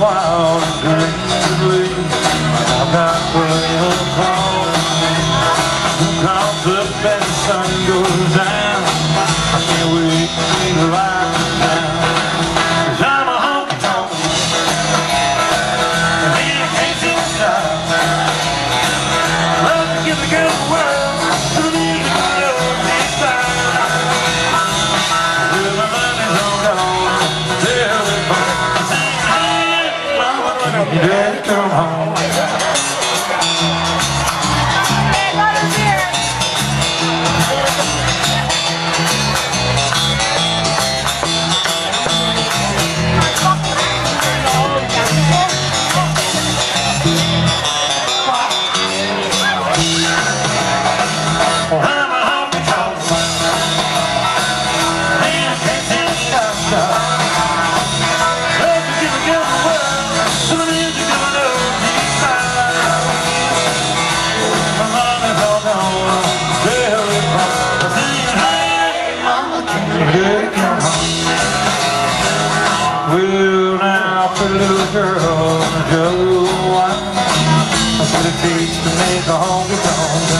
wild and green blue. I'm not for your calling. Who calls up Well, now for little girl, Joe, I said to make a honky tonk.